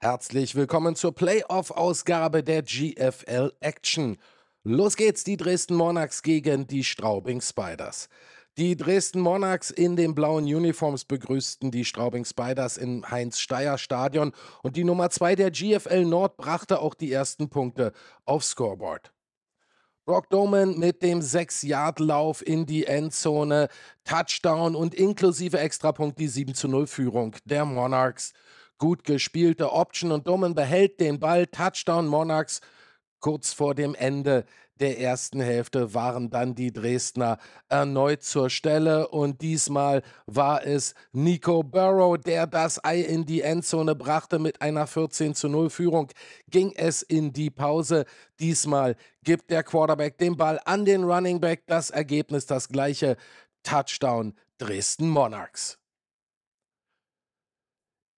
Herzlich willkommen zur Playoff-Ausgabe der GFL Action. Los geht's, die Dresden Monarchs gegen die Straubing Spiders. Die Dresden Monarchs in den blauen Uniforms begrüßten die Straubing Spiders im Heinz-Steier-Stadion und die Nummer 2 der GFL Nord brachte auch die ersten Punkte aufs Scoreboard. Brock Doman mit dem 6-Yard-Lauf in die Endzone, Touchdown und inklusive Extrapunkt die 7-0-Führung der Monarchs gut gespielte Option und Domen behält den Ball. Touchdown Monarchs. Kurz vor dem Ende der ersten Hälfte waren dann die Dresdner erneut zur Stelle und diesmal war es Nico Burrow, der das Ei in die Endzone brachte mit einer 14 zu 0 Führung. Ging es in die Pause. Diesmal gibt der Quarterback den Ball an den Running Back. Das Ergebnis das gleiche. Touchdown Dresden Monarchs.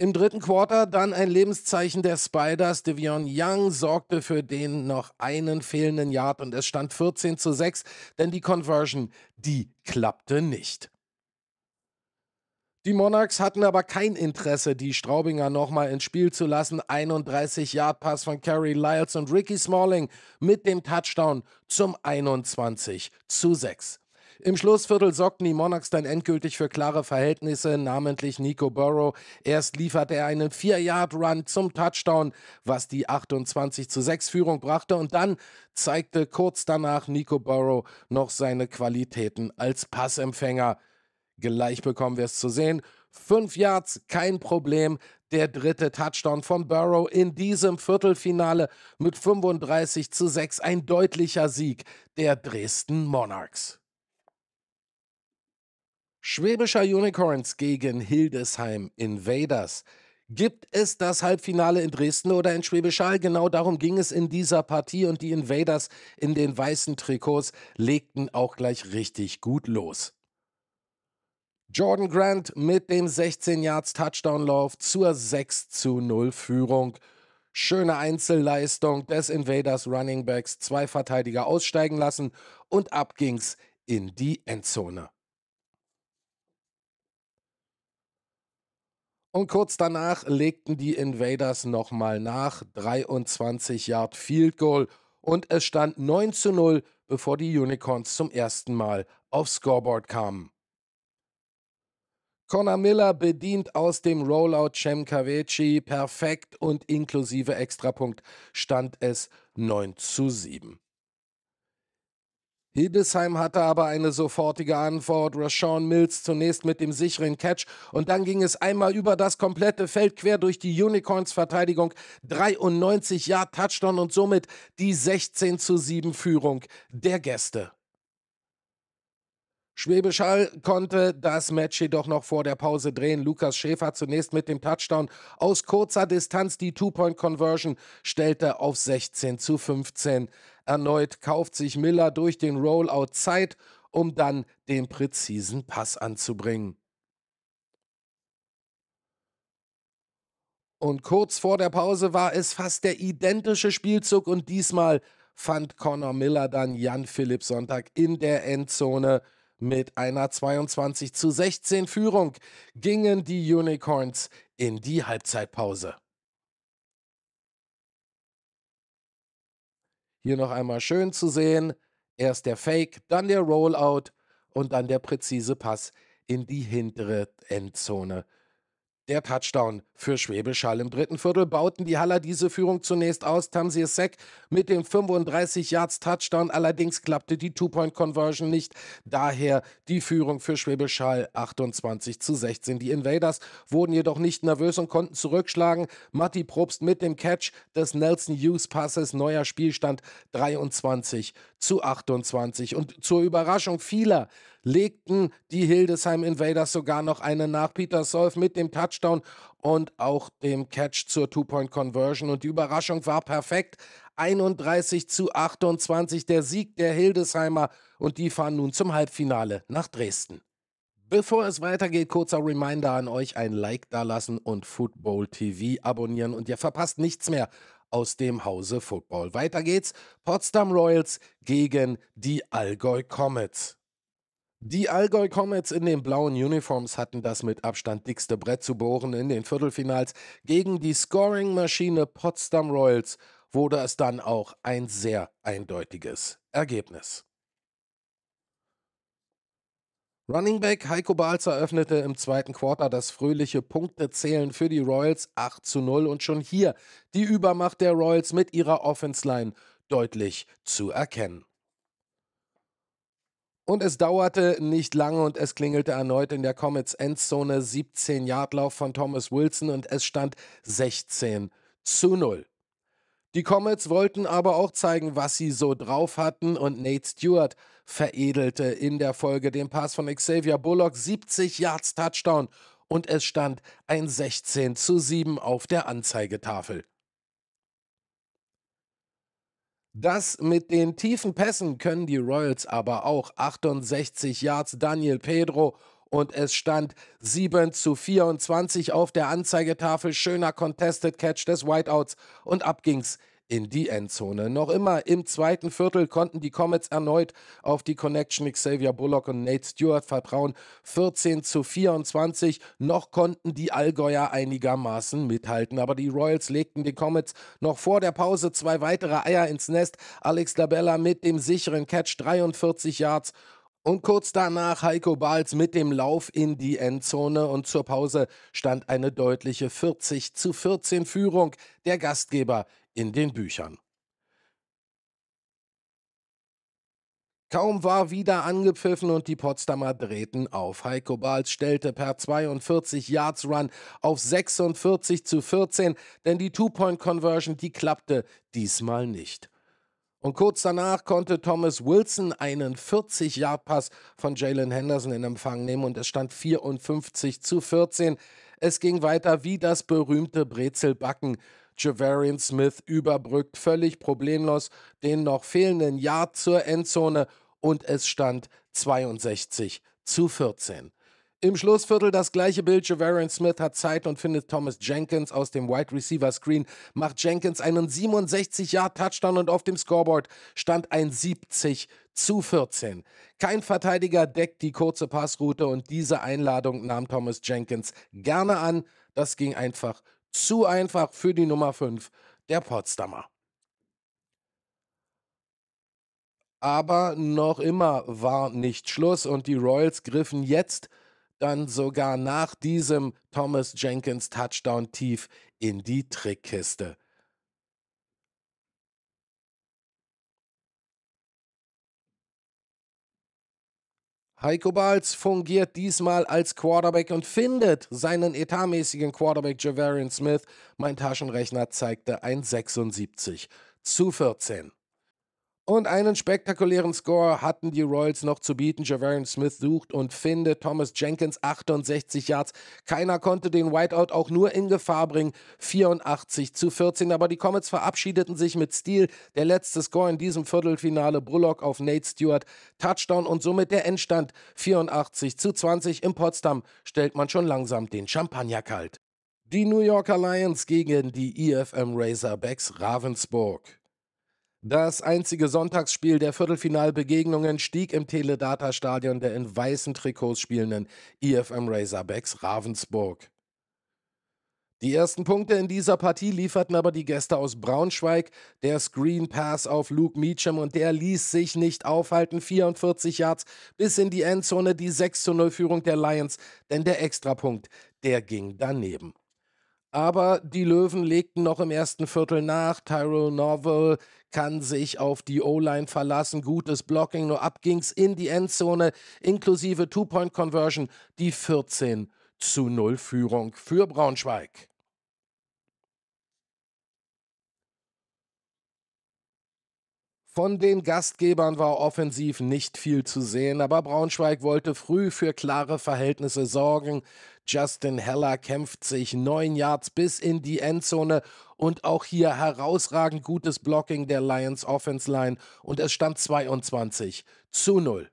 Im dritten Quarter dann ein Lebenszeichen der Spiders. Devion Young sorgte für den noch einen fehlenden Yard und es stand 14 zu 6, denn die Conversion, die klappte nicht. Die Monarchs hatten aber kein Interesse, die Straubinger nochmal ins Spiel zu lassen. 31 Yard Pass von Kerry Lyles und Ricky Smalling mit dem Touchdown zum 21 zu 6. Im Schlussviertel sorgten die Monarchs dann endgültig für klare Verhältnisse, namentlich Nico Burrow. Erst lieferte er einen 4-Yard-Run zum Touchdown, was die 28 zu 6 Führung brachte und dann zeigte kurz danach Nico Burrow noch seine Qualitäten als Passempfänger. Gleich bekommen wir es zu sehen. Fünf Yards, kein Problem. Der dritte Touchdown von Burrow in diesem Viertelfinale mit 35 zu 6. Ein deutlicher Sieg der Dresden Monarchs. Schwäbischer Unicorns gegen Hildesheim Invaders. Gibt es das Halbfinale in Dresden oder in Schwäbisch Hall? Genau darum ging es in dieser Partie und die Invaders in den weißen Trikots legten auch gleich richtig gut los. Jordan Grant mit dem 16 Yards Touchdown-Lauf zur 6 zu 0 Führung. Schöne Einzelleistung des Invaders Running Backs, zwei Verteidiger aussteigen lassen und ab ging's in die Endzone. Und kurz danach legten die Invaders nochmal nach. 23 Yard Field Goal. Und es stand 9 zu 0, bevor die Unicorns zum ersten Mal aufs Scoreboard kamen. Connor Miller bedient aus dem Rollout Cem Kaveci perfekt und inklusive Extrapunkt stand es 9 zu 7. Hildesheim hatte aber eine sofortige Antwort. Rashawn Mills zunächst mit dem sicheren Catch und dann ging es einmal über das komplette Feld quer durch die Unicorns Verteidigung. 93 Yard Touchdown und somit die 16 zu 7 Führung der Gäste. Schwäbisch Hall konnte das Match jedoch noch vor der Pause drehen. Lukas Schäfer zunächst mit dem Touchdown aus kurzer Distanz. Die Two-Point-Conversion stellte auf 16 zu 15. Erneut kauft sich Miller durch den Rollout Zeit, um dann den präzisen Pass anzubringen. Und kurz vor der Pause war es fast der identische Spielzug und diesmal fand Connor Miller dann Jan Philipp Sonntag in der Endzone. Mit einer 22 zu 16 Führung gingen die Unicorns in die Halbzeitpause. Hier noch einmal schön zu sehen. Erst der Fake, dann der Rollout und dann der präzise Pass in die hintere Endzone der Touchdown für Schwäbisch Hall. Im dritten Viertel bauten die Haller diese Führung zunächst aus. Tamsir Sek mit dem 35 Yards Touchdown. Allerdings klappte die Two-Point-Conversion nicht. Daher die Führung für Schwäbisch Hall 28 zu 16. Die Invaders wurden jedoch nicht nervös und konnten zurückschlagen. Matti Probst mit dem Catch des Nelson Hughes Passes. Neuer Spielstand 23 zu 28. Und zur Überraschung vieler legten die Hildesheim Invaders sogar noch eine nach. Peter Solf mit dem Touchdown und auch dem Catch zur Two-Point-Conversion. Und die Überraschung war perfekt. 31 zu 28 der Sieg der Hildesheimer und die fahren nun zum Halbfinale nach Dresden. Bevor es weitergeht, kurzer Reminder an euch, ein Like dalassen und Football TV abonnieren und ihr verpasst nichts mehr aus dem Hause Football. Weiter geht's, Potsdam Royals gegen die Allgäu Comets. Die Allgäu Comets in den blauen Uniforms hatten das mit Abstand dickste Brett zu bohren in den Viertelfinals. Gegen die Scoring-Maschine Potsdam Royals wurde es dann auch ein sehr eindeutiges Ergebnis. Running Back Heiko Bahls eröffnete im zweiten Quarter das fröhliche Punktezählen für die Royals 8 zu 0 und schon hier die Übermacht der Royals mit ihrer Offense Line deutlich zu erkennen. Und es dauerte nicht lange und es klingelte erneut in der Comets Endzone 17 Yard Lauf von Thomas Wilson und es stand 16 zu 0. Die Comets wollten aber auch zeigen, was sie so drauf hatten und Nate Stewart veredelte in der Folge den Pass von Xavier Bullock 70 Yards Touchdown und es stand ein 16 zu 7 auf der Anzeigetafel. Das mit den tiefen Pässen können die Royals aber auch. 68 Yards Daniel Pedro und es stand 7 zu 24 auf der Anzeigetafel. Schöner Contested Catch des Whiteouts und ab ging's in die Endzone. Noch immer im zweiten Viertel konnten die Comets erneut auf die Connection Xavier Bullock und Nate Stewart vertrauen. 14 zu 24. Noch konnten die Allgäuer einigermaßen mithalten, aber die Royals legten den Comets noch vor der Pause zwei weitere Eier ins Nest. Alex Labella mit dem sicheren Catch 43 Yards und kurz danach Heiko Bahls mit dem Lauf in die Endzone und zur Pause stand eine deutliche 40 zu 14 Führung der Gastgeber in den Büchern. Kaum war wieder angepfiffen und die Potsdamer drehten auf. Heiko Bahls stellte per 42 Yards Run auf 46 zu 14, denn die Two-Point-Conversion, die klappte diesmal nicht. Und kurz danach konnte Thomas Wilson einen 40-Yard-Pass von Jalen Henderson in Empfang nehmen und es stand 54 zu 14. Es ging weiter wie das berühmte Brezelbacken. Javarian Smith überbrückt völlig problemlos den noch fehlenden Yard zur Endzone und es stand 62 zu 14. Im Schlussviertel das gleiche Bild. Javarian Smith hat Zeit und findet Thomas Jenkins aus dem Wide Receiver Screen, macht Jenkins einen 67 Yard Touchdown und auf dem Scoreboard stand ein 70 zu 14. Kein Verteidiger deckt die kurze Passroute und diese Einladung nahm Thomas Jenkins gerne an. Das ging einfach zu einfach für die Nummer 5 der Potsdamer. Aber noch immer war nicht Schluss und die Royals griffen jetzt dann sogar nach diesem Thomas Jenkins Touchdown tief in die Trickkiste. Heiko Balz fungiert diesmal als Quarterback und findet seinen etatmäßigen Quarterback Javarian Smith. Mein Taschenrechner zeigte ein 76 zu 14. Und einen spektakulären Score hatten die Royals noch zu bieten. Javarian Smith sucht und findet Thomas Jenkins 68 Yards. Keiner konnte den Whiteout auch nur in Gefahr bringen. 84 zu 14. Aber die Comets verabschiedeten sich mit Stil. Der letzte Score in diesem Viertelfinale. Bullock auf Nate Stewart. Touchdown und somit der Endstand. 84 zu 20. In Potsdam stellt man schon langsam den Champagner kalt. Die New Yorker Lions gegen die EFM Razorbacks Ravensburg. Das einzige Sonntagsspiel der Viertelfinalbegegnungen stieg im Teledata-Stadion der in weißen Trikots spielenden IFM Razorbacks Ravensburg. Die ersten Punkte in dieser Partie lieferten aber die Gäste aus Braunschweig. Der Screen Pass auf Luke Meacham und der ließ sich nicht aufhalten. 44 Yards bis in die Endzone, die 6 zu 0 Führung der Lions, denn der Extrapunkt, der ging daneben. Aber die Löwen legten noch im ersten Viertel nach. Tyrell Norville kann sich auf die O-Line verlassen. Gutes Blocking, nur ab ging's in die Endzone, inklusive Two-Point-Conversion, die 14 zu 0 Führung für Braunschweig. Von den Gastgebern war offensiv nicht viel zu sehen, aber Braunschweig wollte früh für klare Verhältnisse sorgen. Justin Heller kämpft sich neun Yards bis in die Endzone und auch hier herausragend gutes Blocking der Lions Offense Line und es stand 22 zu 0.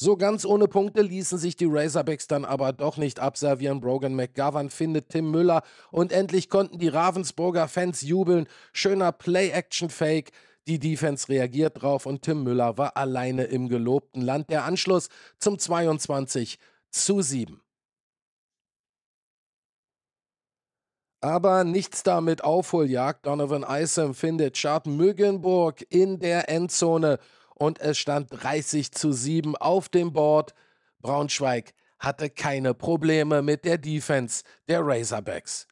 So ganz ohne Punkte ließen sich die Razorbacks dann aber doch nicht abservieren. Brogan McGovern findet Tim Müller und endlich konnten die Ravensburger Fans jubeln. Schöner Play-Action-Fake. Die Defense reagiert drauf und Tim Müller war alleine im gelobten Land. Der Anschluss zum 22 zu 7. Aber nichts damit Aufholjagd. Donovan Isom findet Chart Müggenburg in der Endzone und es stand 30 zu 7 auf dem Board. Braunschweig hatte keine Probleme mit der Defense der Razorbacks.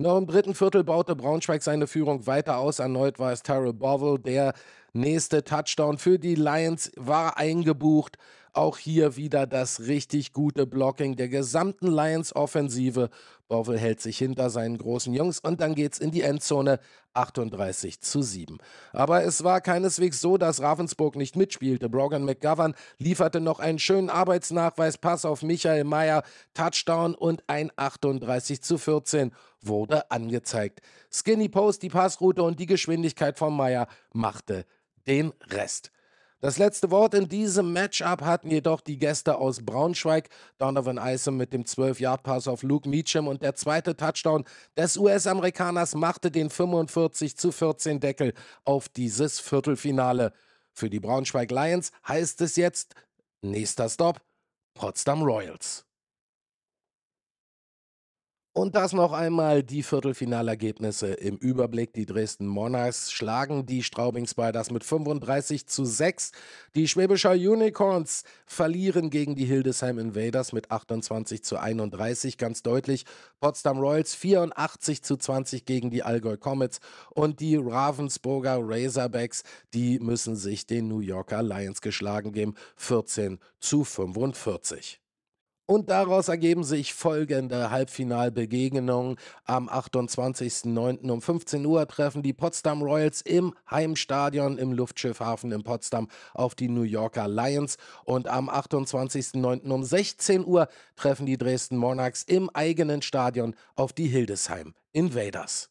Noch im dritten Viertel baute Braunschweig seine Führung weiter aus. Erneut war es Terrell Bovell. Der nächste Touchdown für die Lions war eingebucht. Auch hier wieder das richtig gute Blocking der gesamten Lions-Offensive. Bovell hält sich hinter seinen großen Jungs und dann geht's in die Endzone 38 zu 7. Aber es war keineswegs so, dass Ravensburg nicht mitspielte. Brogan McGovern lieferte noch einen schönen Arbeitsnachweis, Pass auf Michael Meyer, Touchdown und ein 38 zu 14 wurde angezeigt. Skinny Post, die Passroute und die Geschwindigkeit von Meyer machte den Rest. Das letzte Wort in diesem Matchup hatten jedoch die Gäste aus Braunschweig. Donovan Isom mit dem 12-Yard-Pass auf Luke Meacham und der zweite Touchdown des US-Amerikaners machte den 45 zu 14 Deckel auf dieses Viertelfinale. Für die Braunschweig Lions heißt es jetzt nächster Stop Potsdam Royals. Und das noch einmal die Viertelfinalergebnisse im Überblick. Die Dresden Monarchs schlagen die Straubing Spiders mit 35 zu 6. Die Schwäbischer Unicorns verlieren gegen die Hildesheim Invaders mit 28 zu 31 ganz deutlich. Potsdam Royals 84 zu 20 gegen die Allgäu Comets und die Ravensburger Razorbacks, die müssen sich den New Yorker Lions geschlagen geben, 14 zu 45. Und daraus ergeben sich folgende Halbfinalbegegnungen. Am 28.09. um 15 Uhr treffen die Potsdam Royals im Heimstadion im Luftschiffhafen in Potsdam auf die New Yorker Lions. Und am 28.09. um 16 Uhr treffen die Dresden Monarchs im eigenen Stadion auf die Hildesheim Invaders.